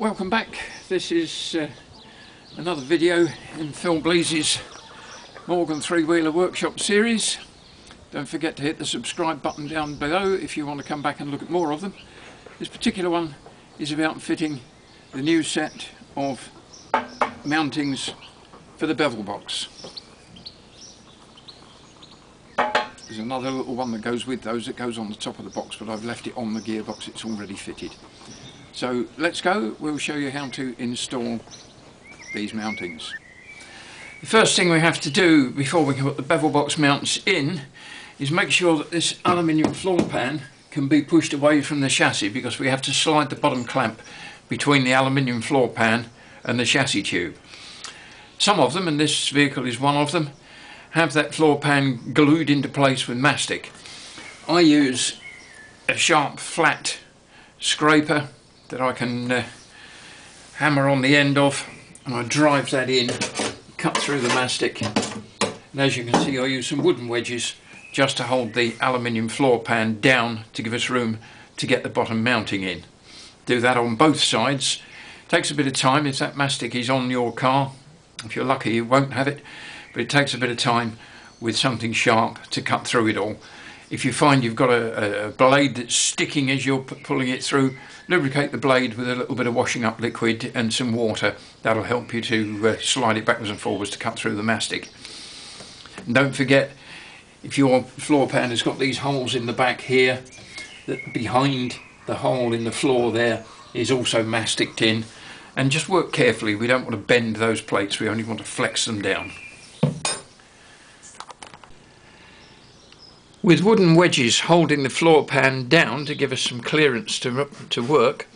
welcome back. This is uh, another video in Phil Blease's Morgan three-wheeler workshop series. Don't forget to hit the subscribe button down below if you want to come back and look at more of them. This particular one is about fitting the new set of mountings for the bevel box. There's another little one that goes with those that goes on the top of the box but I've left it on the gearbox, it's already fitted. So let's go, we'll show you how to install these mountings. The first thing we have to do before we can put the bevel box mounts in is make sure that this aluminium floor pan can be pushed away from the chassis because we have to slide the bottom clamp between the aluminium floor pan and the chassis tube. Some of them, and this vehicle is one of them, have that floor pan glued into place with mastic. I use a sharp flat scraper that I can uh, hammer on the end of and I drive that in, cut through the mastic and as you can see I use some wooden wedges just to hold the aluminium floor pan down to give us room to get the bottom mounting in. Do that on both sides. Takes a bit of time if that mastic is on your car. If you're lucky you won't have it but it takes a bit of time with something sharp to cut through it all. If you find you've got a, a blade that's sticking as you're pulling it through, lubricate the blade with a little bit of washing up liquid and some water. That'll help you to uh, slide it backwards and forwards to cut through the mastic. And don't forget, if your floor pan has got these holes in the back here, that behind the hole in the floor there is also masticed in. And just work carefully, we don't want to bend those plates, we only want to flex them down. With wooden wedges holding the floor pan down to give us some clearance to, to work,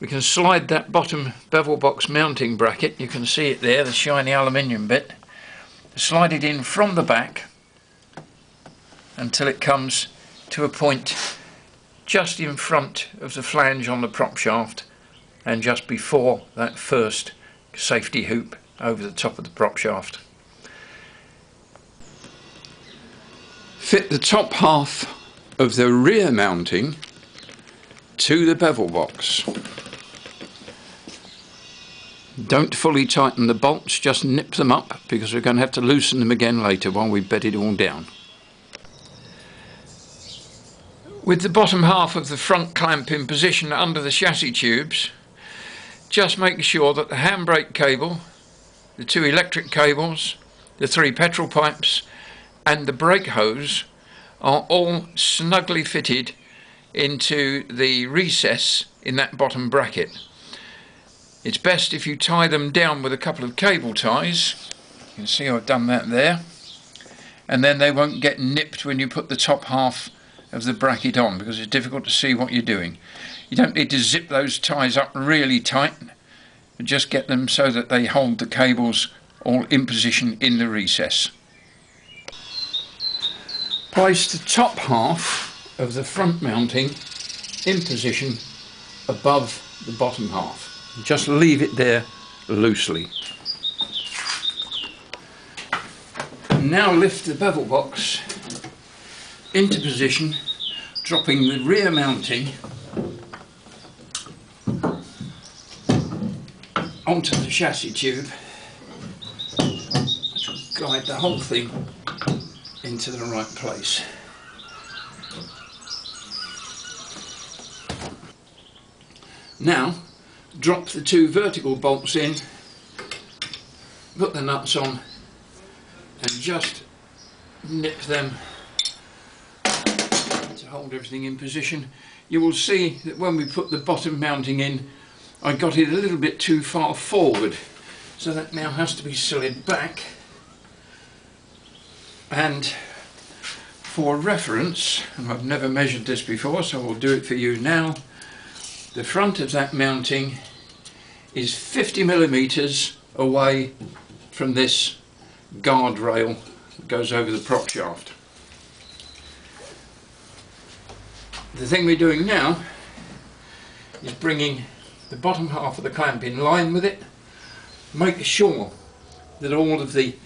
we can slide that bottom bevel box mounting bracket, you can see it there, the shiny aluminium bit, slide it in from the back until it comes to a point just in front of the flange on the prop shaft and just before that first safety hoop over the top of the prop shaft. Fit the top half of the rear mounting to the bevel box. Don't fully tighten the bolts, just nip them up because we're going to have to loosen them again later while we bed it all down. With the bottom half of the front clamp in position under the chassis tubes, just make sure that the handbrake cable, the two electric cables, the three petrol pipes and the brake hose are all snugly fitted into the recess in that bottom bracket. It's best if you tie them down with a couple of cable ties. You can see I've done that there. And then they won't get nipped when you put the top half of the bracket on because it's difficult to see what you're doing. You don't need to zip those ties up really tight, just get them so that they hold the cables all in position in the recess. Place the top half of the front mounting in position above the bottom half. Just leave it there loosely. Now lift the bevel box into position, dropping the rear mounting onto the chassis tube. Guide the whole thing into the right place. Now drop the two vertical bolts in, put the nuts on and just nip them to hold everything in position. You will see that when we put the bottom mounting in I got it a little bit too far forward so that now has to be slid back and for reference, and I've never measured this before so I'll do it for you now, the front of that mounting is 50 millimeters away from this guardrail that goes over the prop shaft. The thing we're doing now is bringing the bottom half of the clamp in line with it, make sure that all of the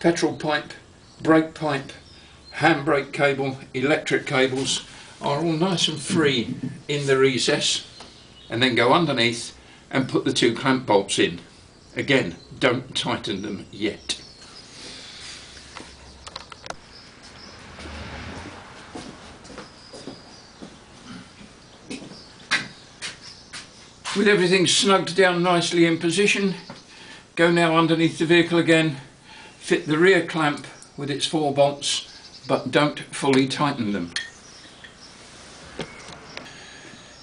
petrol pipe brake pipe, handbrake cable, electric cables are all nice and free in the recess and then go underneath and put the two clamp bolts in. Again, don't tighten them yet. With everything snugged down nicely in position, go now underneath the vehicle again, fit the rear clamp with its four bolts, but don't fully tighten them.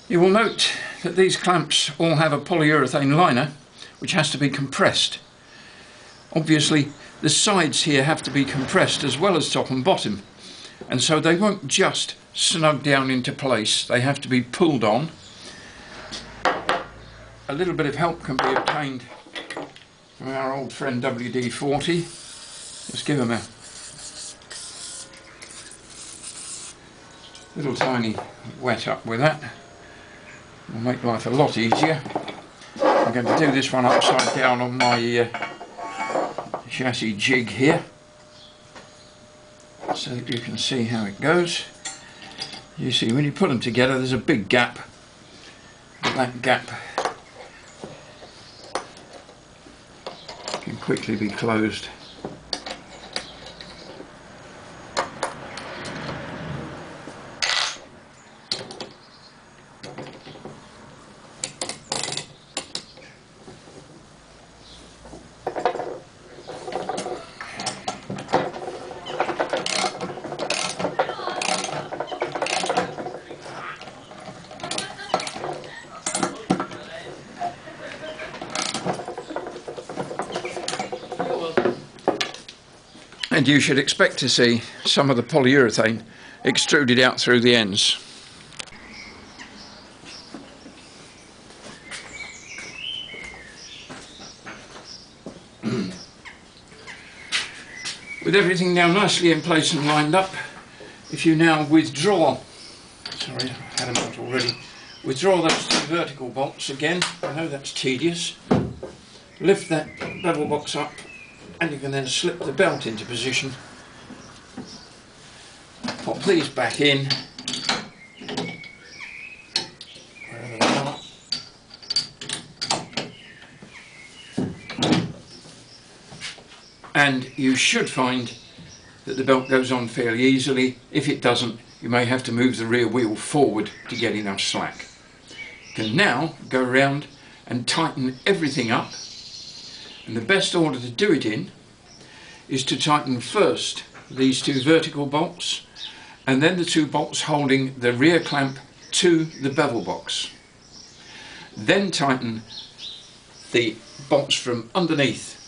You will note that these clamps all have a polyurethane liner which has to be compressed. Obviously the sides here have to be compressed as well as top and bottom and so they won't just snug down into place, they have to be pulled on a little bit of help can be obtained from our old friend WD-40. Let's give him a little tiny wet up with that. Will make life a lot easier. I'm going to do this one upside down on my uh, chassis jig here so that you can see how it goes. You see when you put them together there's a big gap. That gap can quickly be closed. And you should expect to see some of the polyurethane extruded out through the ends. With everything now nicely in place and lined up, if you now withdraw, sorry I had them out already, withdraw those two vertical bolts again, I know that's tedious, lift that bevel box up and you can then slip the belt into position. Pop these back in. And you should find that the belt goes on fairly easily. If it doesn't you may have to move the rear wheel forward to get enough slack. You can now go around and tighten everything up and the best order to do it in is to tighten first these two vertical bolts and then the two bolts holding the rear clamp to the bevel box. Then tighten the bolts from underneath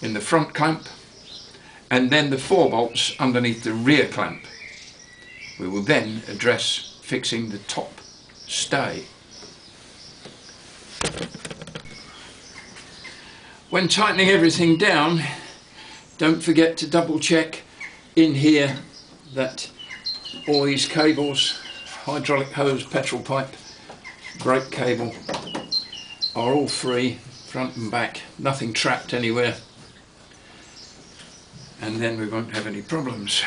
in the front clamp and then the four bolts underneath the rear clamp. We will then address fixing the top stay. When tightening everything down, don't forget to double check in here that all these cables, hydraulic hose, petrol pipe, brake cable, are all free, front and back, nothing trapped anywhere. And then we won't have any problems.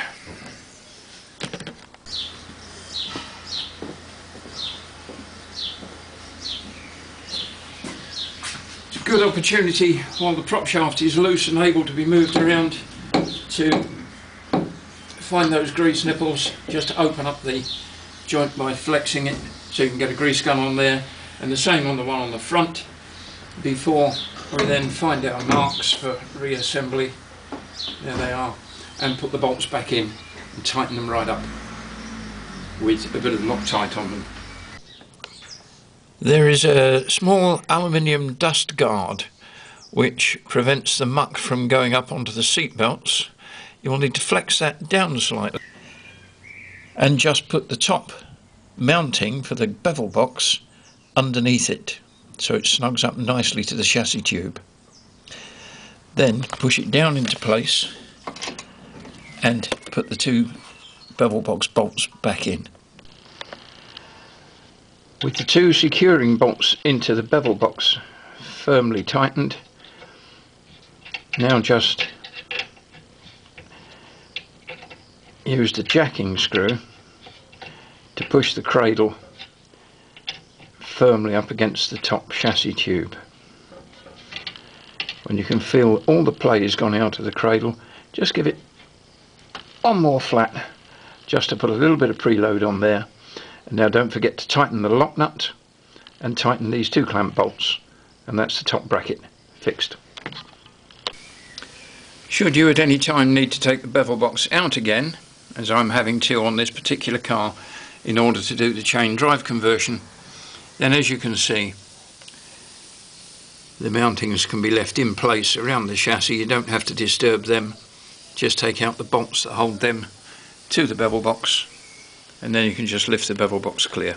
Good opportunity. While the prop shaft is loose and able to be moved around to find those grease nipples just to open up the joint by flexing it so you can get a grease gun on there. And the same on the one on the front. Before we then find our marks for reassembly there they are and put the bolts back in and tighten them right up with a bit of Loctite on them. There is a small aluminium dust guard which prevents the muck from going up onto the seat belts. You will need to flex that down slightly and just put the top mounting for the bevel box underneath it so it snugs up nicely to the chassis tube. Then push it down into place and put the two bevel box bolts back in. With the two securing bolts into the bevel box firmly tightened, now just use the jacking screw to push the cradle firmly up against the top chassis tube. When you can feel all the play has gone out of the cradle, just give it one more flat, just to put a little bit of preload on there. Now don't forget to tighten the lock nut and tighten these two clamp bolts and that's the top bracket fixed. Should you at any time need to take the bevel box out again, as I'm having to on this particular car, in order to do the chain drive conversion, then as you can see, the mountings can be left in place around the chassis, you don't have to disturb them, just take out the bolts that hold them to the bevel box, and then you can just lift the bevel box clear.